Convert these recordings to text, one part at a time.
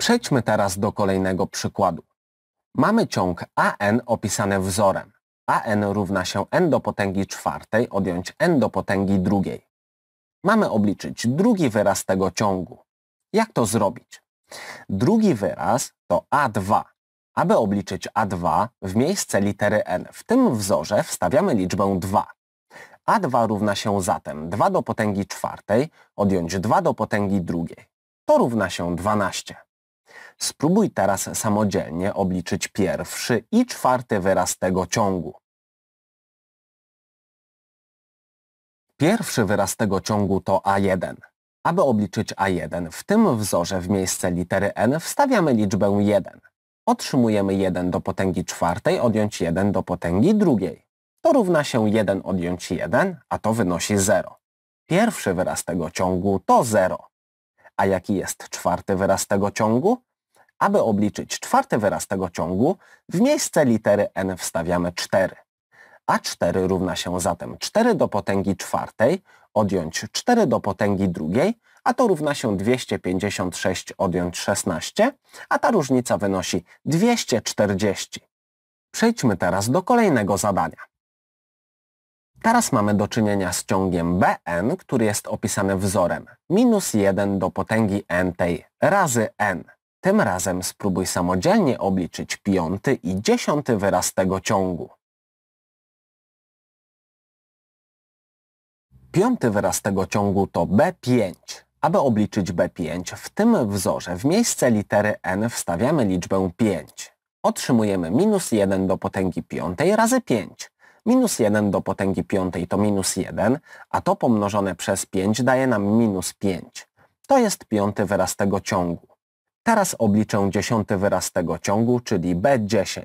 Przejdźmy teraz do kolejnego przykładu. Mamy ciąg AN opisany wzorem. AN równa się n do potęgi czwartej odjąć n do potęgi drugiej. Mamy obliczyć drugi wyraz tego ciągu. Jak to zrobić? Drugi wyraz to A2. Aby obliczyć A2, w miejsce litery n w tym wzorze wstawiamy liczbę 2. A2 równa się zatem 2 do potęgi czwartej odjąć 2 do potęgi drugiej. To równa się 12. Spróbuj teraz samodzielnie obliczyć pierwszy i czwarty wyraz tego ciągu. Pierwszy wyraz tego ciągu to A1. Aby obliczyć A1, w tym wzorze w miejsce litery n wstawiamy liczbę 1. Otrzymujemy 1 do potęgi czwartej odjąć 1 do potęgi drugiej. To równa się 1 odjąć 1, a to wynosi 0. Pierwszy wyraz tego ciągu to 0. A jaki jest czwarty wyraz tego ciągu? Aby obliczyć czwarty wyraz tego ciągu, w miejsce litery n wstawiamy 4. A 4 równa się zatem 4 do potęgi czwartej odjąć 4 do potęgi drugiej, a to równa się 256 odjąć 16, a ta różnica wynosi 240. Przejdźmy teraz do kolejnego zadania. Teraz mamy do czynienia z ciągiem Bn, który jest opisany wzorem minus 1 do potęgi n tej razy n. Tym razem spróbuj samodzielnie obliczyć piąty i dziesiąty wyraz tego ciągu. Piąty wyraz tego ciągu to B5. Aby obliczyć B5, w tym wzorze w miejsce litery n wstawiamy liczbę 5. Otrzymujemy minus 1 do potęgi piątej razy 5. Minus 1 do potęgi piątej to minus 1, a to pomnożone przez 5 daje nam minus 5. To jest piąty wyraz tego ciągu. Teraz obliczę dziesiąty wyraz tego ciągu, czyli B10.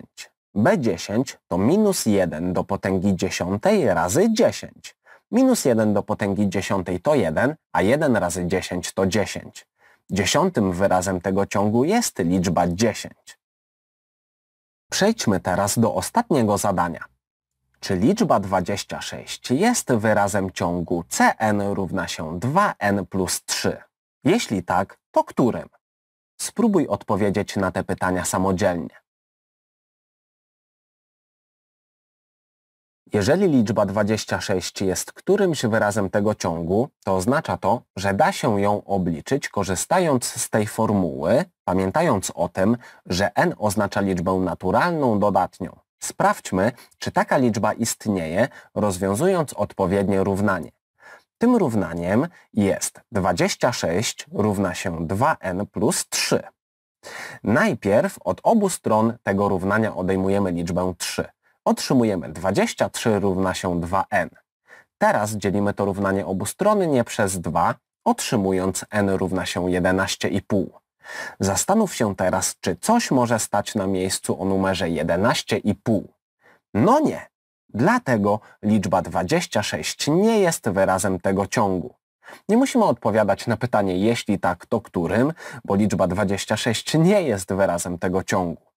B10 to minus 1 do potęgi dziesiątej razy 10. Minus 1 do potęgi dziesiątej to 1, a 1 razy 10 to 10. Dziesiątym wyrazem tego ciągu jest liczba 10. Przejdźmy teraz do ostatniego zadania. Czy liczba 26 jest wyrazem ciągu Cn równa się 2n plus 3? Jeśli tak, to którym? Spróbuj odpowiedzieć na te pytania samodzielnie. Jeżeli liczba 26 jest którymś wyrazem tego ciągu, to oznacza to, że da się ją obliczyć korzystając z tej formuły, pamiętając o tym, że n oznacza liczbę naturalną dodatnią. Sprawdźmy, czy taka liczba istnieje, rozwiązując odpowiednie równanie. Tym równaniem jest 26 równa się 2n plus 3. Najpierw od obu stron tego równania odejmujemy liczbę 3. Otrzymujemy 23 równa się 2n. Teraz dzielimy to równanie obustronnie przez 2, otrzymując n równa się 11,5. Zastanów się teraz, czy coś może stać na miejscu o numerze 11,5. No nie, dlatego liczba 26 nie jest wyrazem tego ciągu. Nie musimy odpowiadać na pytanie jeśli tak, to którym, bo liczba 26 nie jest wyrazem tego ciągu.